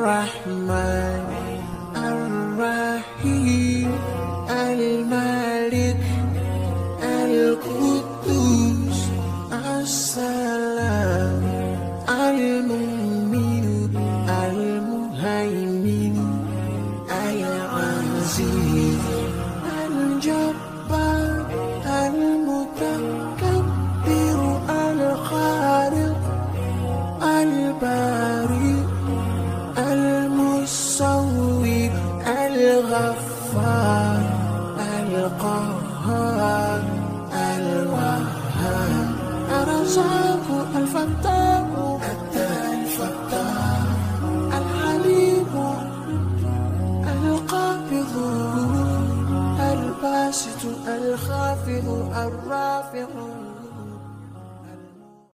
الرحمن الرحيم الملك القدوس السلام المؤمن المهيمن العزيز الجبار المتكبر الخالق البارئ الغفار القهار الوهاب الرزاق الفتاح الحليم القابض الباسط الخافض الرافع